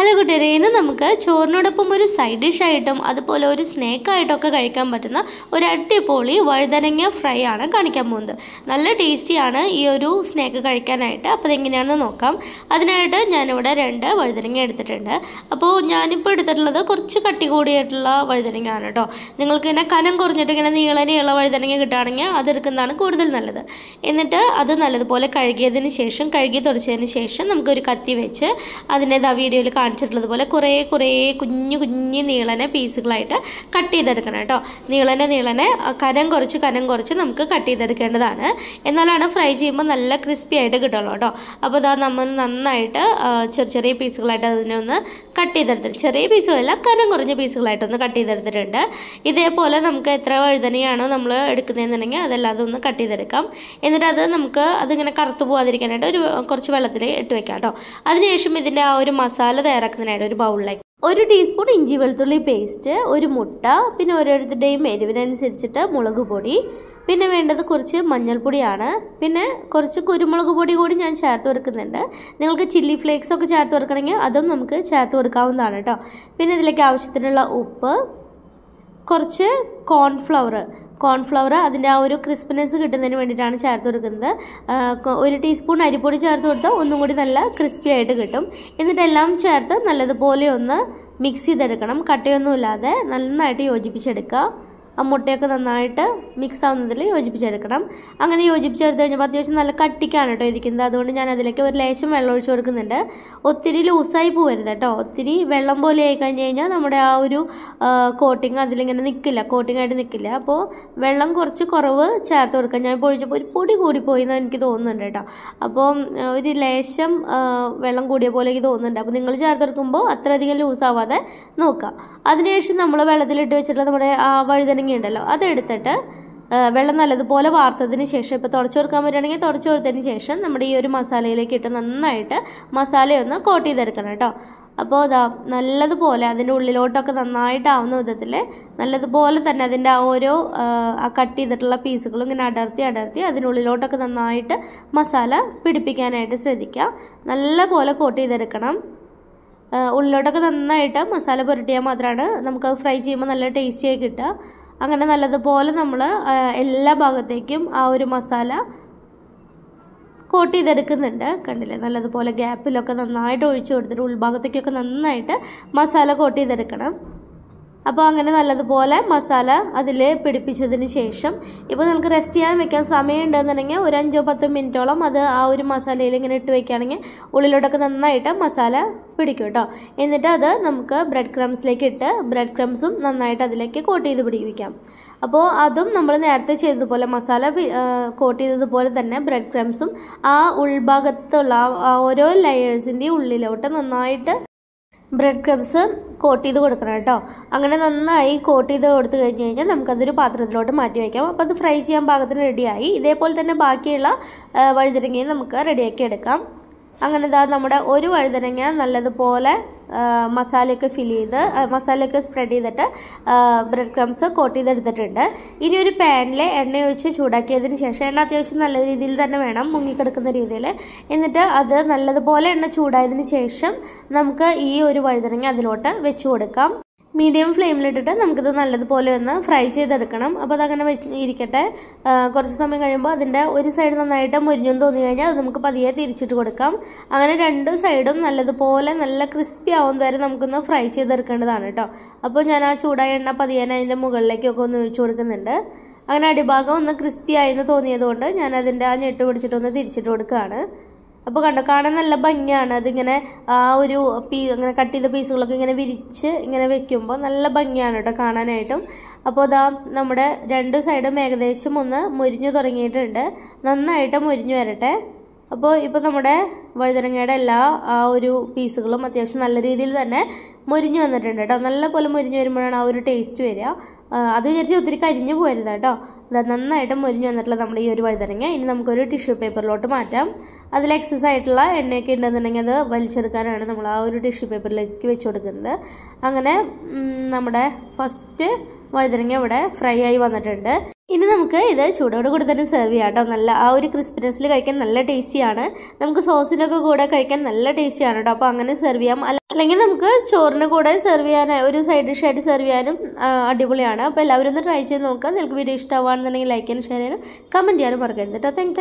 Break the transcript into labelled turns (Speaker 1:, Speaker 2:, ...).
Speaker 1: Hello കൂട്ടുകാരെ. ഇന്ന് നമുക്ക് ചോറിനോടൊപ്പം ഒരു സൈഡ് ഡിഷായിട്ടും അതുപോലെ ഒരു സ്നേക്കായിട്ടൊക്കെ കഴിക്കാൻ പറ്റുന്ന ഒരു അടിപൊളി വഴുതനങ്ങ ഫ്രൈ ആണ് കാണിക്കാൻ പോകുന്നത്. നല്ല ടേസ്റ്റിയാണ് ഈ ഒരു സ്നേക്ക് കഴിക്കാനായിട്ട്. അപ്പോൾ അതെങ്ങനെയാണെന്ന് നോക്കാം. അതിനായിട്ട് ഞാനിവിടെ രണ്ട് വഴുതനങ്ങ എടുത്തിട്ടുണ്ട്. അപ്പോൾ ഞാനിപ്പോൾ എടുത്തിട്ടുള്ളത് കുറച്ച് കട്ടി കൂടിയായിട്ടുള്ള വഴുതനങ്ങ ആണ് കേട്ടോ. നിങ്ങൾക്ക് ഇങ്ങനെ കനം കുറഞ്ഞിട്ട് ഇങ്ങനെ നീളനെയുള്ള വഴുതനങ്ങ കിട്ടുകയാണെങ്കിൽ അതെടുക്കുന്നതാണ് കൂടുതൽ നല്ലത്. എന്നിട്ട് അത് നല്ലതുപോലെ കഴുകിയതിന് ശേഷം കഴുകി തുടച്ചതിന് ശേഷം നമുക്കൊരു കത്തി വെച്ച് അതിനെ ദാ വീഡിയോയിൽ കാണിച്ചിട്ടുള്ളത് പോലെ കുറേ കുറേ കുഞ്ഞു കുഞ്ഞു നീളനെ പീസുകളായിട്ട് കട്ട് ചെയ്തെടുക്കണം കേട്ടോ. നീളനെ നീളനെ കനം കുറച്ച് കനം കുറച്ച് നമുക്ക് കട്ട് ചെയ്തെടുക്കേണ്ടതാണ്. എന്നാലാണ് ഫ്രൈ ചെയ്യുമ്പോൾ നല്ല ക്രിസ്പി ആയിട്ട് കിട്ടുള്ളൂ കേട്ടോ. അപ്പോൾ ഇതാ നമ്മൾ നന്നായിട്ട് ചെറിയ ചെറിയ പീസുകളായിട്ട് അതിനെ ഒന്ന് കട്ട് ചെയ്തെടുത്തിട്ട് ചെറിയ പീസുകളല്ല കനം കുറഞ്ഞ പീസുകളായിട്ടൊന്ന് കട്ട് ചെയ്തെടുത്തിട്ടുണ്ട്. ഇതേപോലെ നമുക്ക് എത്ര വഴുതനയാണോ നമ്മൾ എടുക്കുന്നതെന്നുണ്ടെങ്കിൽ അതെല്ലാം ഒന്ന് കട്ട് ചെയ്തെടുക്കാം. എന്നിട്ട് അത് നമുക്ക് അതിങ്ങനെ കറുത്ത് പോകാതിരിക്കാനായിട്ട് ഒരു കുറച്ച് വെള്ളത്തിൽ ഇട്ട് വെക്കാം കേട്ടോ. അതിനുശേഷം ഇതിന്റെ ആ ഒരു മസാല തയ്യാറാക്കുന്നതിനായിട്ട് ഒരു ബൗളിലേക്ക് ഒരു ടീസ്പൂൺ ഇഞ്ചി വെളുത്തുള്ളി പേസ്റ്റ് ഒരു മുട്ട പിന്നെ ഓരോരുത്തരുടെയും എരിവിനനുസരിച്ചിട്ട് മുളക് പൊടി പിന്നെ വേണ്ടത് കുറച്ച് മഞ്ഞൾപ്പൊടിയാണ്. പിന്നെ കുറച്ച് കുരുമുളക് പൊടി കൂടി ഞാൻ ചേർത്ത് കൊടുക്കുന്നുണ്ട്. നിങ്ങൾക്ക് ചില്ലി ഫ്ലേക്സ് ഒക്കെ ചേർത്ത് കൊടുക്കണമെങ്കിൽ അതും നമുക്ക് ചേർത്ത് കൊടുക്കാവുന്നതാണ് കേട്ടോ. പിന്നെ ഇതിലേക്ക് ആവശ്യത്തിനുള്ള ഉപ്പ് കുറച്ച് കോൺഫ്ലവർ കോൺഫ്ലവർ അതിന്റെ ആ ഒരു ക്രിസ്പിനെസ് കിട്ടുന്നതിന് വേണ്ടിയിട്ടാണ് ചേർത്ത് കൊടുക്കുന്നത്. ഒരു ടീസ്പൂൺ അരിപ്പൊടി ചേർത്ത് കൊടുത്താൽ ഒന്നും കൂടി നല്ല ക്രിസ്പി ആയിട്ട് കിട്ടും. എന്നിട്ടെല്ലാം ചേർത്ത് നല്ലതുപോലെ ഒന്ന് മിക്സ് ചെയ്തെടുക്കണം. കട്ടയൊന്നുമില്ലാതെ നന്നായിട്ട് യോജിപ്പിച്ചെടുക്കുക ആ മുട്ടയൊക്കെ നന്നായിട്ട് മിക്സ് ആവുന്നതിൽ യോജിപ്പിച്ചെടുക്കണം. അങ്ങനെ യോജിപ്പിച്ചെടുത്ത് കഴിഞ്ഞപ്പോൾ അത്യാവശ്യം നല്ല കട്ടിക്കാണ് കേട്ടോ ഇരിക്കുന്നത്. അതുകൊണ്ട് ഞാൻ അതിലേക്ക് ഒരു ലേശം വെള്ളം ഒഴിച്ച് കൊടുക്കുന്നുണ്ട്. ഒത്തിരി ലൂസായി പോകരുത് കേട്ടോ. ഒത്തിരി വെള്ളം പോലെ ആയി കഴിഞ്ഞ് കഴിഞ്ഞാൽ നമ്മുടെ ആ ഒരു കോട്ടിങ് അതിലിങ്ങനെ നിൽക്കില്ല കോട്ടിങ് ആയിട്ട് നിൽക്കില്ല അപ്പോൾ വെള്ളം കുറച്ച് കുറവ് ചേർത്ത് കൊടുക്കാം. ഞാൻ ഇപ്പോൾ ഒഴിച്ചപ്പോൾ ഒരു പൊടി കൂടിപ്പോയി എന്ന് എനിക്ക് തോന്നുന്നുണ്ട് കേട്ടോ. അപ്പോൾ ഒരു ലേശം വെള്ളം കൂടിയ പോലെ എനിക്ക് തോന്നുന്നുണ്ട്. അപ്പോൾ നിങ്ങൾ ചേർത്ത് കൊടുക്കുമ്പോൾ അത്രയധികം ലൂസാവാതെ നോക്കുക. അതിനുശേഷം നമ്മൾ വെള്ളത്തിലിട്ട് വെച്ചിട്ടുള്ള നമ്മുടെ ആ വഴുതനങ്ങ ഉണ്ടല്ലോ അതെടുത്തിട്ട് വെള്ളം നല്ലതുപോലെ വാർത്തതിന് ശേഷം ഇപ്പോൾ തുടച്ചു കൊടുക്കാൻ പറ്റുകയാണെങ്കിൽ തുടച്ചു കൊടുത്തതിന് ശേഷം നമ്മുടെ ഈ ഒരു മസാലയിലേക്ക് ഇട്ട് നന്നായിട്ട് മസാലയൊന്ന് കോട്ട് ചെയ്തെടുക്കണം കേട്ടോ. അപ്പോൾ ഇതാ നല്ലതുപോലെ അതിന്റെ ഉള്ളിലോട്ടൊക്കെ നന്നായിട്ടാവുന്ന വിധത്തിൽ നല്ലതുപോലെ തന്നെ അതിന്റെ ആ ഓരോ കട്ട് ചെയ്തിട്ടുള്ള പീസുകളും ഇങ്ങനെ അടർത്തി അടർത്തി അതിനുള്ളിലോട്ടൊക്കെ നന്നായിട്ട് മസാല പിടിപ്പിക്കാനായിട്ട് ശ്രദ്ധിക്കാം നല്ലപോലെ കോട്ട് ചെയ്തെടുക്കണം. ഉള്ളിലോട്ടൊക്കെ നന്നായിട്ട് മസാല പുരട്ടിയാൽ മാത്രമാണ് നമുക്ക് ഫ്രൈ ചെയ്യുമ്പോൾ നല്ല ടേസ്റ്റിയായി കിട്ടുക. അങ്ങനെ നല്ലതുപോലെ നമ്മൾ എല്ലാ ഭാഗത്തേക്കും ആ ഒരു മസാല കോട്ട് ചെയ്തെടുക്കുന്നുണ്ട് കണ്ടില്ലേ? നല്ലതുപോലെ ഗ്യാപ്പിലൊക്കെ നന്നായിട്ട് ഒഴിച്ചു കൊടുത്തിട്ട് ഉൾഭാഗത്തേക്കൊക്കെ നന്നായിട്ട് മസാല കോട്ട് ചെയ്തെടുക്കണം അപ്പോൾ അങ്ങനെ നല്ലതുപോലെ മസാല അതിൽ പിടിപ്പിച്ചതിന് ശേഷം ഇപ്പോൾ നമുക്ക് റെസ്റ്റ് ചെയ്യാൻ വെക്കാൻ സമയം ഉണ്ടെന്നുണ്ടെങ്കിൽ ഒരു അഞ്ചോ പത്തോ മിനിറ്റോളം അത് ആ ഒരു മസാലയിൽ ഇങ്ങനെ ഇട്ട് വെക്കുകയാണെങ്കിൽ ഉള്ളിലോട്ടൊക്കെ നന്നായിട്ട് മസാല പിടിക്കും കേട്ടോ. എന്നിട്ട് അത് നമുക്ക് ബ്രെഡ് ക്രംസിലേക്ക് ഇട്ട് ബ്രെഡ് ക്രംസും നന്നായിട്ട് അതിലേക്ക് കോട്ട് ചെയ്ത് പിടിപ്പിക്കാം. അപ്പോൾ അതും നമ്മൾ നേരത്തെ ചെയ്തതുപോലെ മസാല കോട്ട് ചെയ്തതുപോലെ തന്നെ ബ്രെഡ് ക്രംസും ആ ഉൾഭാഗത്തുള്ള ഓരോ ലെയേഴ്സിന്റെ ഉള്ളിലോട്ട് നന്നായിട്ട് ബ്രെഡ് ക്രംസ് കോട്ട് ചെയ്ത് കൊടുക്കണം കേട്ടോ. അങ്ങനെ നന്നായി കോട്ട് ചെയ്ത് കൊടുത്തു കഴിഞ്ഞ് കഴിഞ്ഞാൽ നമുക്കതൊരു പാത്രത്തിലോട്ട് മാറ്റി വയ്ക്കാം അപ്പോൾ അത് ഫ്രൈ ചെയ്യാൻ പാകത്തിന് റെഡിയായി ഇതേപോലെ തന്നെ ബാക്കിയുള്ള ആ, വഴുതനങ്ങയും നമുക്ക് റെഡിയാക്കി എടുക്കാം. അങ്ങനെ ഇതാ നമ്മുടെ ഒരു വഴുതനങ്ങ നല്ലതുപോലെ മസാലയൊക്കെ ഫിൽ ചെയ്ത് മസാലയൊക്കെ സ്പ്രെഡ് ചെയ്തിട്ട് ബ്രെഡ് ക്രംസ് കോട്ട് ചെയ്തെടുത്തിട്ടുണ്ട്. ഇനി ഒരു പാനിൽ എണ്ണ ഒഴിച്ച് ചൂടാക്കിയതിന് ശേഷം എണ്ണ അത്യാവശ്യം നല്ല രീതിയിൽ തന്നെ വേണം മുങ്ങിക്കിടക്കുന്ന രീതിയിൽ. എന്നിട്ട് അത് നല്ലതുപോലെ എണ്ണ ചൂടായതിന് ശേഷം നമുക്ക് ഈ ഒരു വഴുതനങ്ങ അതിലോട്ട് വെച്ച് കൊടുക്കാം. മീഡിയം ഫ്ലെയിമിലിട്ടിട്ട് നമുക്കിത് നല്ലതുപോലെ ഒന്ന് ഫ്രൈ ചെയ്തെടുക്കണം. അപ്പോൾ അതങ്ങനെ ഇരിക്കട്ടെ കുറച്ച് സമയം കഴിയുമ്പോൾ അതിന്റെ ഒരു സൈഡ് നന്നായിട്ട് മുരിഞ്ഞു തോന്നി കഴിഞ്ഞാൽ അത് നമുക്ക് പതിയെ തിരിച്ചിട്ട് കൊടുക്കാം. അങ്ങനെ രണ്ട് സൈഡും നല്ലതുപോലെ നല്ല ക്രിസ്പി ആവുന്ന വരെ നമുക്കൊന്ന് ഫ്രൈ ചെയ്തെടുക്കേണ്ടതാണ് കേട്ടോ അപ്പോൾ ഞാൻ ആ ചൂടായ എണ്ണ പതിയെ അതിന്റെ മുകളിലേക്കൊക്കെ ഒന്ന് ഒഴിച്ചു കൊടുക്കുന്നുണ്ട്. അങ്ങനെ അടിഭാഗം ഒന്ന് ക്രിസ്പി ആയെന്ന് തോന്നിയതുകൊണ്ട് ഞാൻ അതിന്റെ ആ ഞെട്ട് പിടിച്ചിട്ടൊന്ന് തിരിച്ചിട്ട് കൊടുക്കുകയാണ്. അപ്പോൾ കണ്ടോ കാണാൻ നല്ല ഭംഗിയാണ്. അതിങ്ങനെ ആ ഒരു പീ അങ്ങനെ കട്ട് ചെയ്ത പീസുകളൊക്കെ ഇങ്ങനെ വിരിച്ച് ഇങ്ങനെ വെക്കുമ്പോൾ നല്ല ഭംഗിയാണ് കേട്ടോ കാണാനായിട്ടും. അപ്പോൾ ഇതാ നമ്മുടെ രണ്ട് സൈഡും ഏകദേശം ഒന്ന് മുരിഞ്ഞു തുടങ്ങിയിട്ടുണ്ട്. നന്നായിട്ട് മുരിഞ്ഞു വരട്ടെ. അപ്പോൾ ഇപ്പോൾ നമ്മുടെ വഴുതനങ്ങയുടെ എല്ലാ ആ ഒരു പീസുകളും അത്യാവശ്യം നല്ല രീതിയിൽ തന്നെ മുരിഞ്ഞു വന്നിട്ടുണ്ട് കേട്ടോ നല്ല പോലെ മുരിഞ്ഞു വരുമ്പോഴാണ് ആ ഒരു ടേസ്റ്റ് വരിക. അത് വിചാരിച്ച് ഒത്തിരി കരിഞ്ഞു പോരുത് കേട്ടോ നന്നായിട്ട് മുരിഞ്ഞു വന്നിട്ടുള്ള നമ്മൾ ഈ ഒരു വഴുതനങ്ങ. ഇനി നമുക്കൊരു ടിഷ്യൂ പേപ്പറിലോട്ട് മാറ്റാം. അതിൽ എക്സസ് ആയിട്ടുള്ള എണ്ണയൊക്കെ ഉണ്ടെന്നുണ്ടെങ്കിൽ അത് വലിച്ചെടുക്കാനാണ് നമ്മൾ ആ ഒരു ടിഷ്യൂ പേപ്പറിലേക്ക് വെച്ച് കൊടുക്കുന്നത്. അങ്ങനെ നമ്മുടെ ഫസ്റ്റ് വഴുതനങ്ങ ഇവിടെ ഫ്രൈ ആയി വന്നിട്ടുണ്ട്. ഇനി നമുക്ക് ഇത് ചൂടോട് കൂടി തന്നെ സെർവ് ചെയ്യാം കേട്ടോ നല്ല ആ ഒരു ക്രിസ്പിനെസ്സിൽ കഴിക്കാൻ നല്ല ടേസ്റ്റിയാണ് നമുക്ക് സോസിനൊക്കെ കൂടെ കഴിക്കാൻ നല്ല ടേസ്റ്റിയാണ് കേട്ടോ അപ്പോൾ അങ്ങനെ സെർവ് ചെയ്യാം. അല്ല അല്ലെങ്കിൽ നമുക്ക് ചോറിന് കൂടെ സെർവ് ചെയ്യാനായി ഒരു സൈഡ് ഡിഷായിട്ട് സെർവ് ചെയ്യാനും അടിപൊളിയാണ്. അപ്പോൾ എല്ലാവരും ഒന്ന് ട്രൈ ചെയ്ത് നോക്കുക. നിങ്ങൾക്ക് വീഡിയോ ഇഷ്ടമാണെന്നുണ്ടെങ്കിൽ ലൈക്ക് ചെയ്യാനും ഷെയർ ചെയ്യാനും കമന്റ് ചെയ്യാനും മറക്കരുത് കേട്ടോ താങ്ക്